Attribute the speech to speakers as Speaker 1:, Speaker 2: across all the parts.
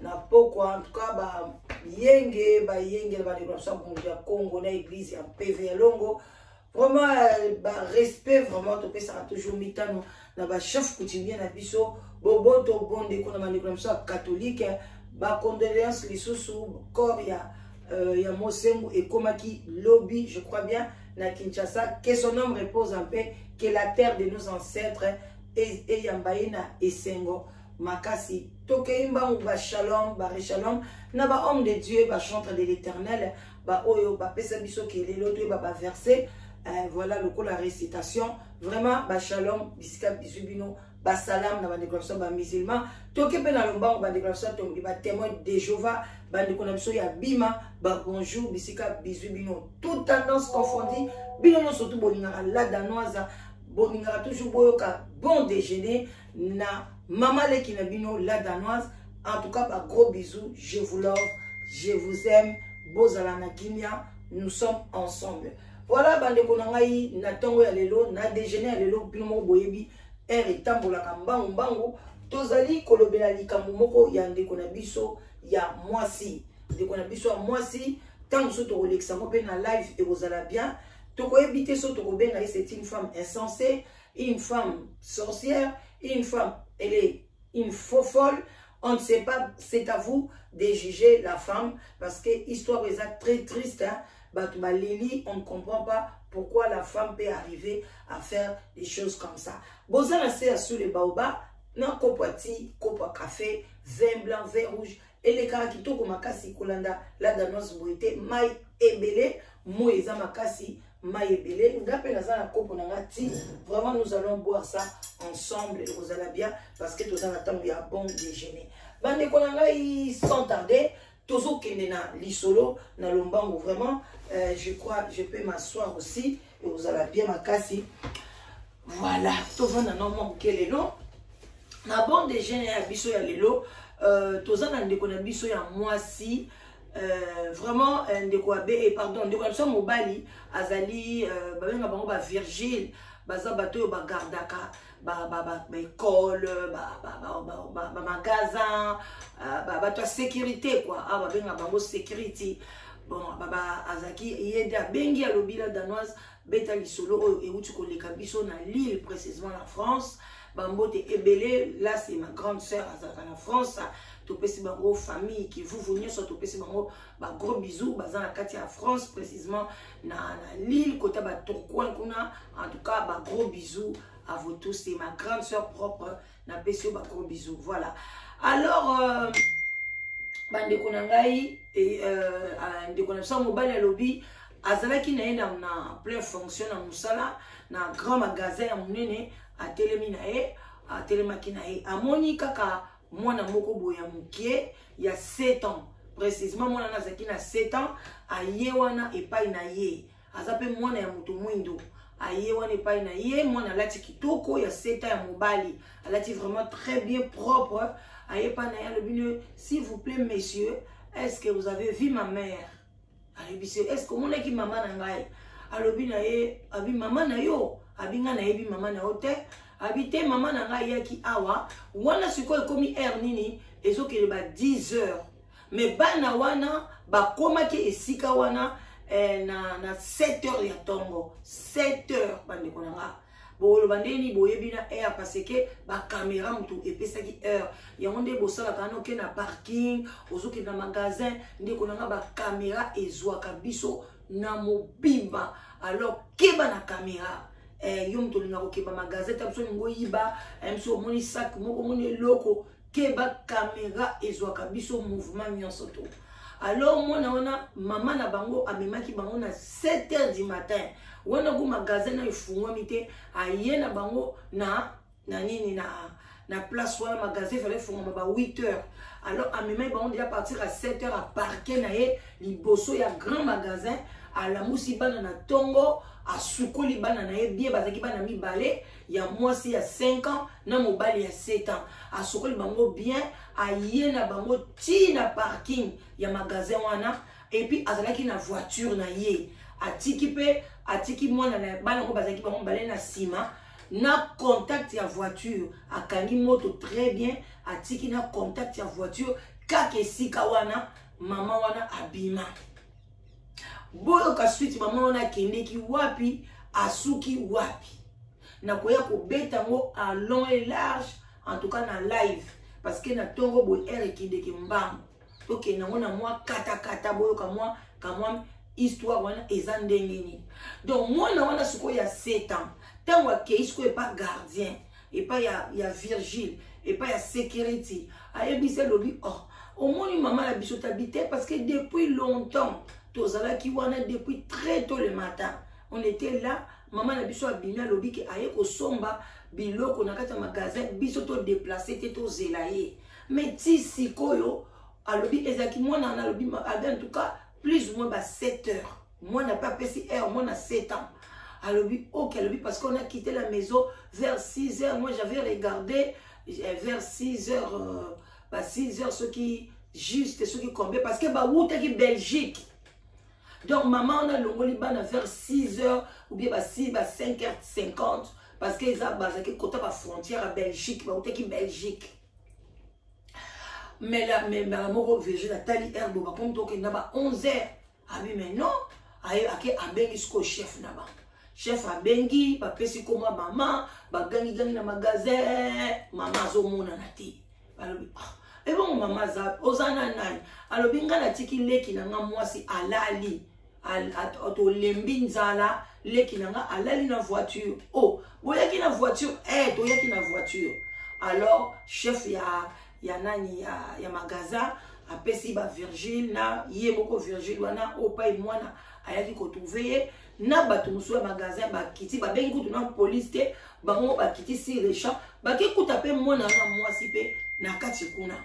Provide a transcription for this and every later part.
Speaker 1: na pokwa en tout cas ba yenge ba yenge ba de ça bon ya Congo na église ya PV ya Longo vraiment euh, ba respect vraiment to pesa toujours mitano na ba chef coutumier na biso boboto bonde ko na maniko na biso catholique ba condoléances lisusu corps ya euh, ya Mosengo ekomaki lobby je crois bien na Kinshasa que son homme repose en paix que la terre de nos ancêtres eyamba ye na esengo makasi tokei mbangu ba shalom ba reshalom na ba homme de dieu ba chantre de l'éternel baoyo bapesa biso kelelo toyeba baverse euh, voilà lokola récitation vraiment bashalom bisika bizwi bino basalam na bandeko na biso bamusulman toke mpe na lombango bandeko na biso atongi batémoin de jehova bandeko na biso ya bima babonjour bisika bizwi bino tout tendance confondi bino nyonso tu bolingaka la danoise bolingaka toujours boyoka bon déjeuner na mama leki na bino la danoise en tout cas ba gros bisous je vous love je vous aime bozala na kimia nous sommes ensemble voilà bandeko na ngai na ntongo ya lelo na déjeuner ya lelo bino moko boyebi heure etambolaka mbangu mbangu tozali kolobela likambo moko ya ndeko na biso ya mwasi ndeko na biso ya mwasi ntango mosusu tokolekisa yango mpe na live ekozala bien tokoyebi te so tokobenga ye c'est une femme insensée une femme sorcière une femme elle est une folle on ne sait pas c'est à vous de juger la femme parce que histoire est très triste hein? bato baleli on ne comprend pas pourquoi la femme peut arriver à faire des choses comme ça bozala c'est ya sur le baoba non copati copa café vin blanc vin rouge elekaka kitoko makasi kolanda la danoise boye te mai ebele moi eza makasi mai ebele nga mpe naza na kopo na nga ti vraiment nous allons boire ça ensemble ekozala bien parce que toza na ntango ya bon déjeuner bandeko na ngai sans tarder tozokende na lisolo na lombango vraiment euh, je crois je peux m'asseoir aussi ekozala bien makasi voilà tovanda na mwa moke lelo na bon dejeuner ya biso ya lelo euh, toza na ndeko na biso ya mwasi Euh, vraiment euh, ndeko abe eh, pardon ndeko na biso ya mobali azali euh, babenga bango bavirgile baza bato oyo bagardaka baekole bamagasin bato ya sécurité kua awa ah, babenga bango sécurité bon azalaki ye nde abengi alobi la danoise beta lisolo oyo euti koleka biso na lille précisement na france bambote ebele là c'est ma grande sœur azalaka na france topesi bango famille kivuvu nyonso topesi bango bagros bisou baza na kati ya france précisement na, na lille kota ba tourcoin kuna en tout cas ba gros bisous à vous tous et ma grande soeur propre na pesi ba gros bisous voilà alors euh, bandeko na ngai euh, ah, ndeko na biso mobali alobi azalaki na ye na, na plein fonction na mosala na grand magasin ya monene atelemi na ye atelemaki na ye amoni kaka mwana moko boye ya moke ya 7 ans précisement mwana na azalaki na 7 ans aye wana epai na ye aza mpe mwana ya moto mwindo aye wana epai na ye mwana alati kitoko ya 7 ans ya mobali alati vraiment très bien propre aye epai na ye alobi ne s'il vous plaît monsieur est ce que vous avez vu ma mère ayebisi est ce que omonaki mama na ngai alobi na ye abi mama na yo abi ngai nayebi mama na yo te abi te mama na ngai ayaki awa wana sikoyo ekomi heure nini ezokende ba 10 heures me bana wana bakomaki esika wana eh, na, na 7 heures ya ntongo 7 heures bandeko na ngai boloba ndenge nini boyebi na heure parce que bacamera motu epesaki heure yango nde bosalaka wana oke na parking ozokende na magasin ndeko na nga bacamera ezwaka biso na mobimba alors keba na camera eh, yo moto olinga kokeba magasin ta biso olinga oyiba eh, biso omoni sak moko omoni eloko keba kamera ezwaka biso mouvement nyonso to alors mwana wana mama na bango amemaki bango na 7 heures du matin wana ko magasin nayo efungwami te aye na bango na na nini na na place wana magasin ezali efungwama ba 8 heures alors amemaki bango deja partir ya 7 heures aparke na ye liboso ya grand magasin alamusi bana na ntongo asukoli bana na ye bien bazalaki bana mibale ya mwasi ya 5 ans na mobali ya 7 ans asokoli bango bien aye na bango ti na parking ya magasin wana epuis azalaki na voiture na ye atiki mpe atiki mwana na bana yango bazalaki bango mibale na nsima na contact ya voiture akangi moto très bien atiki na contact ya voiture kaka esika wana mama wana abima boyoka suite mama wana akendeki wapi asuki wapi nakoya kobeta yango en long et large en tout cas na live parce que na ntongo boye ere ekendeke mbangu tokende yango na mwa katakata boyoka mwa kamwa histoire wana eza ndenge nini donc mwana wana sikoyo ya 7 ans ntango akei sikoyo epa gardien epai ya, ya virgile epai ya security ayebisi alobi oh omoni mama na biso tabi te parce que depuis longtemps tozalaki wana depuis très tôt le matin on était là mama na biso abimi alobi ke aye kosomba biloko na kati ya magasin biso todeplace te tozela ye mais ti sikoyo alobi ezalaki mwana wana alobi abi en tout cas plus ou moins ba 7 heures mwana pe apesi heure mwana 7 ans alobi ok alobi parce qu'on a quitté la maison vers 6 heures moi j'avais regardé euh, vers 6 heures euh, ba 6 heures soki juste soki combien parce que bawutaki belgique donc maman on a longoli bana vers 6 heures ou bien ba 6 ba 5 heures 50 parce que eza bazalaki kota ba frontière ya belgique bawutaki belgique mais la mais mbala moko virgile atali heure boba komi tokenda ba 11 heures abi mais non aye ake abengi sikoyo chef na bango chef abengi bapesi koma mama bagangigangi na magasin mama azomonana te balobi ah, ebongo mama aza oza na nani alobi ngai natiki leki na ngai mwasi alali tolembi nzala leki na nga alali na voiture o oh, boyaki na voiture eh toyaki na voiture alors chef ya ya nani ya, ya magasin apesi ba virgile na ye moko virgile wana oyo pai mwana ayaki kotrouve ye na bato mosusu ya magasin bakiti babengi kutu na polise te bango bakiti si rechamp bakikuta mpe mwana wana mwasi mpe na kati kuna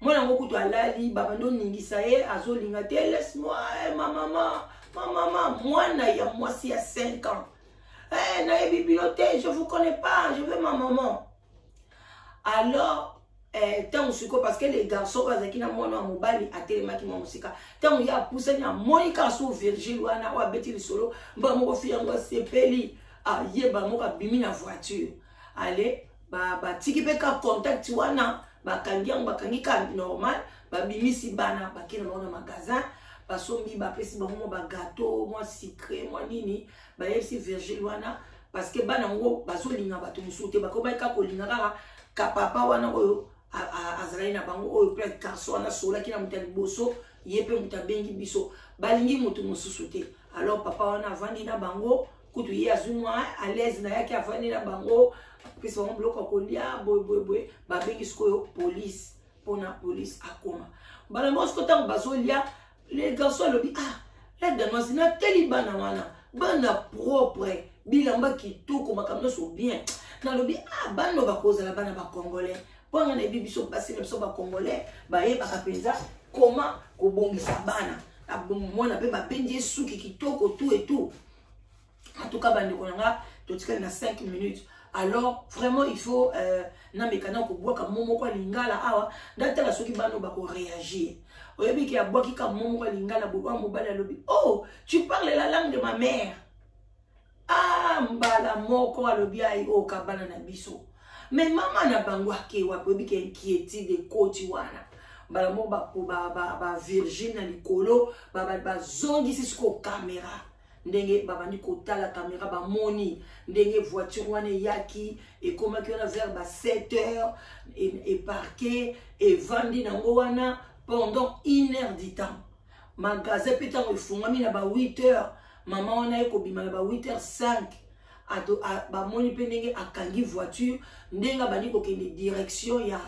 Speaker 1: mwana yango kutu alali babandi oningisa ye azolinga te laisse moi eh, ma maman ma maman mwana ya mwasi ya 5 ans hey, eh, nayebi bino te je vous connais pas je veux ma maman alors ntango eh, sikoyo parce que le garçon oyo azalaki na mwana ya mobali atelemaki mwa mosika ntango ye apusani amoni kaka so virgile wana oyo abeti lisolo mbala moko fi yango asepeli ayeba moko abimi na voiture ale batiki ba mpe ka contact wana bakangi yango bakangi ka normal babimisi bana bakenda bango na magasin basombi bapesi bango mwa bagato mwa sucre mwa nini bayebisi virgile wana parce que bana yango bazolinga bato mosusu te bakomaki kaka kolinga kaka kapapa wana oyo azalaki na bango oyo mpe garçon wana asololaki na moto ya liboso ye mpe moto abengi biso balingi moto mosusu te alors papa wana avandi na bango kutu ye azwi mwa alaise na yaki afandi na bango apesa bango biloko ya kolia boyeboyeboye babengi sikoyo polise mpona polise akoma bana bango sikoyo ntango bazolia le garçon alobi ah la danoise nateli bana wana bana propre bilamba kitoko makambo nyonso bien nalobi ah bano bakozala bana bacongolais mpo nga nayebi biso basi na biso bacongolais bayebaka mpenza koma kobongisa bana mwana mpe bapendi ye suki kitoko tu etu en tout cas bandeko na nga totikali na 5 minutes alors vraiment il faut euh, nameka na kobwaka mo moko ya lingala awa ndatala soki bana bakoreagir oyebi ke abwaki ka mo moko ya lingala boa mobali alobi oh tu parle la langue de ma mère ah mbala moko alobi ai oyo oh, kabana na biso mais mama na bango ake wapi oyebi ke inquiétude ekoti wana mbala moko bavirgine na likolo bazongisi sikoyo kamera ndenge babandi kotala kamera bamoni ndenge voiture wana eyaki ekomaki wana vers ba 7 heures eparke evandi nango wana pendant une heure du temps magasin mpe ntango efungwami na ba 8 heures mama wana ye kobima na ba 8 heures 5 bamoni mpe ndenge akangi voiture ndenge abandi kokende direction ya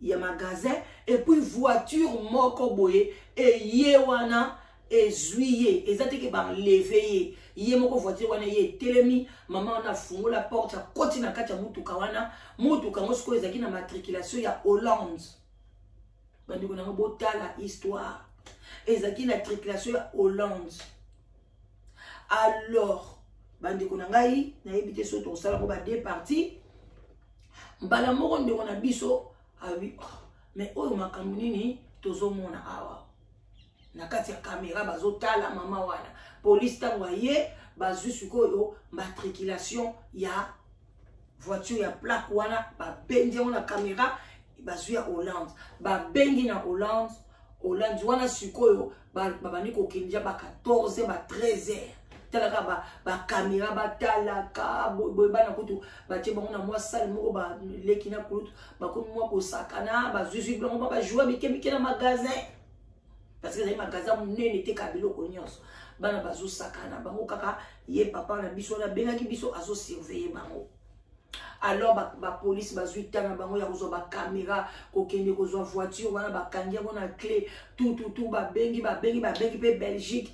Speaker 1: ya magasin epuis voiture moko boye eye wana ezwi ye eza te ke banleve ye ye moko voiture wana ye etelemi mama wana afungola porte akoti na kati ya motuka wana motuka yango sikoyo ezalaki na matriculation ya hollande bandeko na yango botala histoire ezalaki na triculation ya hollande alors bandeko na ngai nayebi te soki tokosala ngo ba deux partie mbala moko ndeko na biso awi ah oh, mais oyo makambo nini tozomona awa na kati ya kamera bazotala mama wana polise ntango aye bazwi sikoyo matriculation ya voiture ya plaque wana babendi yango na kamera bazwi ya hollande babendi na hollande hollande wana sikoyo babandi kokendija ba 14 ba 13 heures talaka bakamera batalaka boye bana kutu batie bango na mwa sale moko baleki na kulutu bakomi mwa kosakana bazwizwi bango babajoua mikemike na magasin parce que ezali magasin monene etekaka biloko nyonso bana bazosaka na bango kaka ye papa na biso wana abengaki biso azosurveille bango alors bapolisi ba bazwi ntango na bango ya kozwa bakamera kokende kozwa voiture wana bakangi yango na cle tututu babengi babengi babengi mpe belgique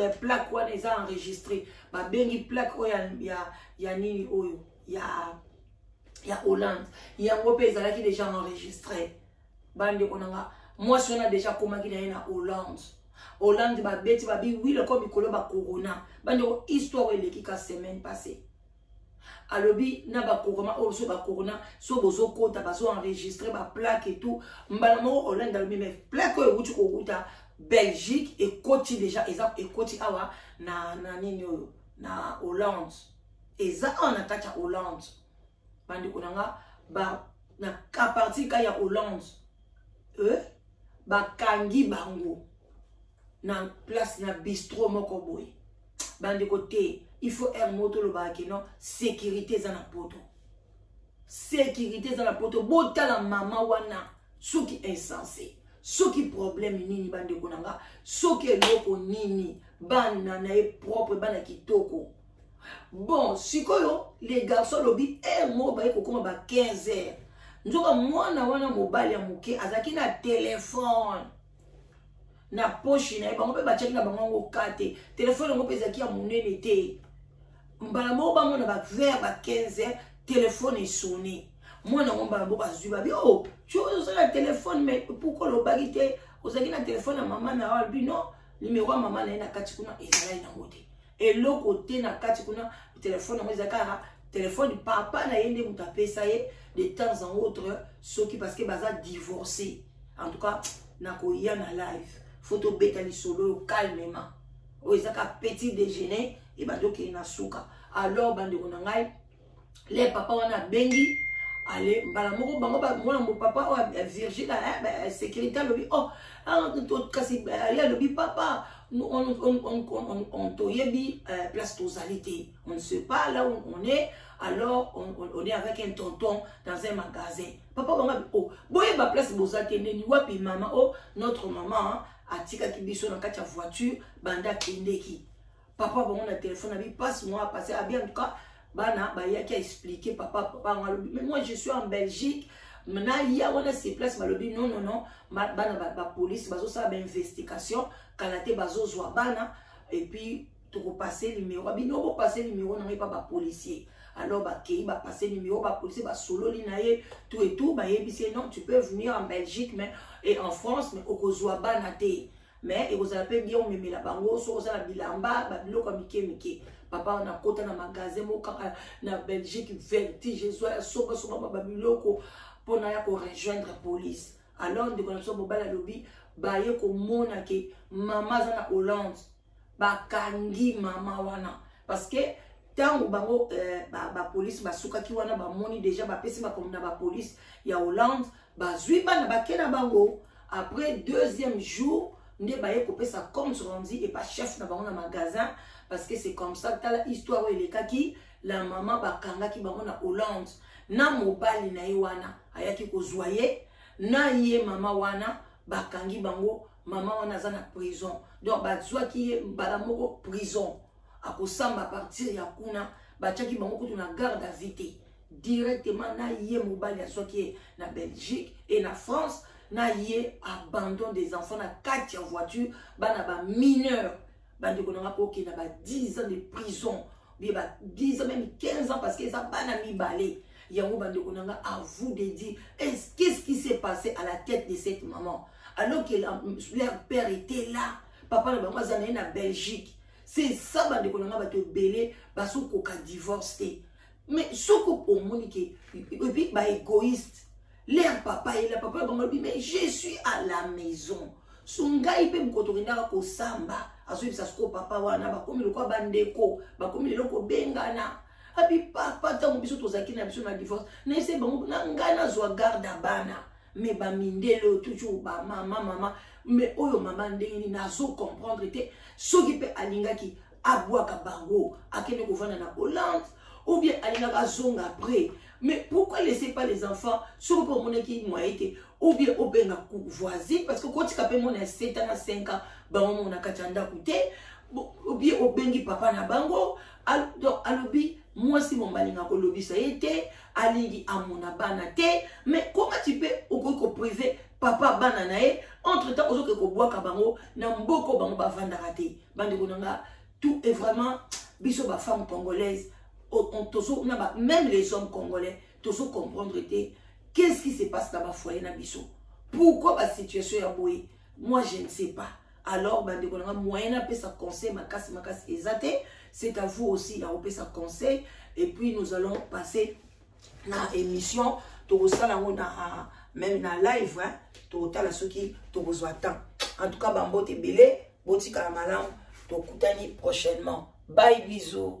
Speaker 1: eh, plaque wana eza enregistré babengi plaque oyo ya, ya, ya nini oyo ya, ya hollande yango mpe ezalaki déjà enregistré bandeko na nga mwasi wana deja akomaki na ye na hollande hollande babeti babi wi loko mikolo bakorona bandeko histoire eleki ka semaine passé alobi na bakoroma oyo so bakorona so bozokota bazoenregistre baplaque etout mbala moko hollande alobi me plaque oyo ewuti kowuta belgique ekoti deja eza ekoti awa na, na nini oyo na hollande eza awa na kati ya hollande bandeko na nga ba, na kaparti ka ya hollande e bakangi bango na place na bistro moko boye bandeko te il faut heure moko tolobaka ke non sécurité eza na poto sécurité eza na poto botala mama wana soki insensé soki problème nini bandeko na nga soki eloko nini bana na ye propre bana kitoko bon sikoyo les garçons alobi heure eh, moko baye kokoma ba 15 heures nzoka mwana wana mobali ya moke azalaki na telefone na poshi na ye bango mpe batiaki na bango yango ka te telefone yango mpe ezalaki ya monene te mbala moko bamona ba vers ba 15 heures telefone esone mwana yango mbala moko azwi babi o oh, ozali na telefone mai pourkoi olobaki te ozalaki na telefone ya mama na yo alobi non nimero ya mama na ye na kati kuna ezalaki nango te eloko te na kati kuna telefone yango eza kaka telefone papa na ye nde moto apesa ye de temps en autre soki parce que baza divorce en tout cas nakoya na live fo tobeta lisolo oyo calmement oyo eza kaka petit déjeuner ebandi okende na suka alors bandeko na ngai le papa wana abengi ale mbala moko bango mwana mopapa oyo oh, virgile eh, sécurité alobi o oh, ah, kasi eh, ye alobi papa toyebi eh, place tozali te on ne sait pas là où on est alors on, on, on est avec un tonton dans un magasin papa bango abi o boyeba place boza te ndeni wapi mama o oh, notre maman atikaki biso na kati ya voiture banda akendeki papa bango na telefone abi mpasi mwa apase abi en tout cas bana bayaki aexplike papa papa yango alobi mais moi je suis en belgique naya wana se place balobi non non non bana bapolice bazosala bainvestigation kala te bazozwa bana epuis tokopase numero abino bopase numero na ngai mpa bapolicier alors bakei bapase numero bapolicier basololi na ye tout et tout bayebisi ye non tu peux venir en belgique mais et en france mais okozwa bana te mais ekozala mpe bien omemela bango soki oza na bilamba babiloko ya mike mike papa wana akota na magasin moko kaka na belgique vertige ezwa ya sombasomba babiloko mpo na ya korejoindre police alors ndeko na biso mobali alobi baye komona ke mama aza na hollande bakangi mama wana parce que ntango bango eh, bapolisi ba basukaki wana bamoni deja bapesi makambo na bapolisi ya hollande bazwi bana bake na bango après deuxième jour nde baye kopesa compte rendu epa chef na bango na magasin parce que c'est comme ça tala histoire oyo elekaki la mama bakangaki bango na hollande na mobali na ye wana ayaki kozwa ye na ye mama wana bakangi bango mama wana aza na prison donc bazwaki ye mbala moko prison akosamba partir ya kuna batyaki bango kutu na garde à vie te directement na ye mobali azwaki ye na belgique et na france na ye abandon des enfants na kati ya voiture bana ba mineur bandeko na nga kokende na ba 10 ans de prison bie ba 10 ans même 15 ans parce que eza bana mibale yango bandeko na nga à vous de dire qu'est-ce qui s'est passé à la tête de cette maman alors que la, leur père était là papa na bango aza na ye na belgique c'est ça bandeko na nga bato ebele bazokoka divorce te mais soki omoni ke epuis baégoïste leur papa ye la papa ya bango alobi mais je suis à la maison so ngai mpe mokolo tokendaka kosamba azoyebisa sikoyo papa wana bakomi lokola bandeko bakomi lelo kobengana abi papa ntango biso tozalaki na biso na divorce nayese bango na ngai nazwa garde ya bana me bamindele oyo toujours bamama mama me oyo mama ndenge nini nazo comprendre te soki mpe alingaki abwaka bango akende kovanda na hollande ou bien alingaka azonga après mais pourquoi laisser pas les enfants soki mpe omonaki moye te ou bien obenga voisine parce que kotika mpe mona ya 7 ans na 5 ans bango mona kati ya ndako te ou bien obengi papa na bango donc alobi mwasi moma alingaka kolobisa ye te alingi amona bana te mais koma ti mpe okoki koprive papa bana na ye entre temps ozoke kobwaka bango na mboko bango bavandaka te bandeko na nga tout est vraiment biso bafemme congolaise tozo na ba même les hommes congolais tozo comprendre te qu'est-ce qui se passe na bafoye na biso pourquoi basituation ya boye moi je ne sais pas alors bandeko na nga moyen apesa conseil makasi makasi eza te c'est à vous aussi ya kopesa conseil et puis nous allons passer na émission tokosala yango na ah, même na live hein, tokotala soki tokozwa temps en tout cas bambote ebele botikala malamu tokutani prochainement bye bisous